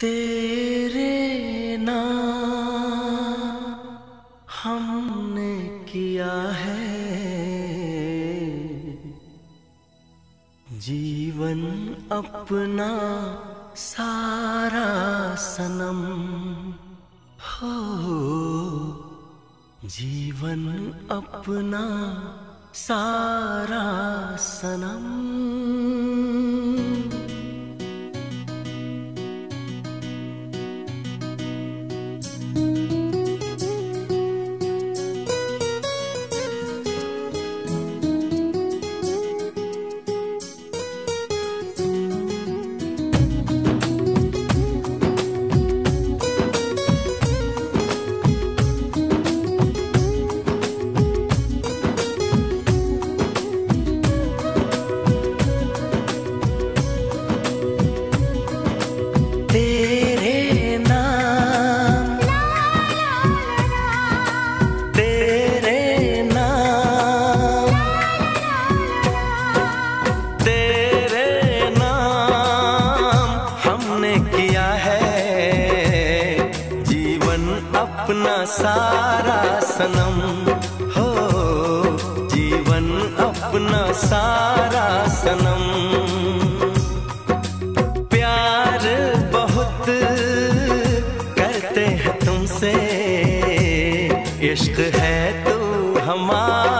तेरे नाम हमने किया है। जीवन अपना सारा सनम हो। जीवन अपना सारा सनम अपना सारा सनम। हो, जीवन अपना सारा सनम। प्यार बहुत करते हैं तुमसे। इश्क है तो हमारा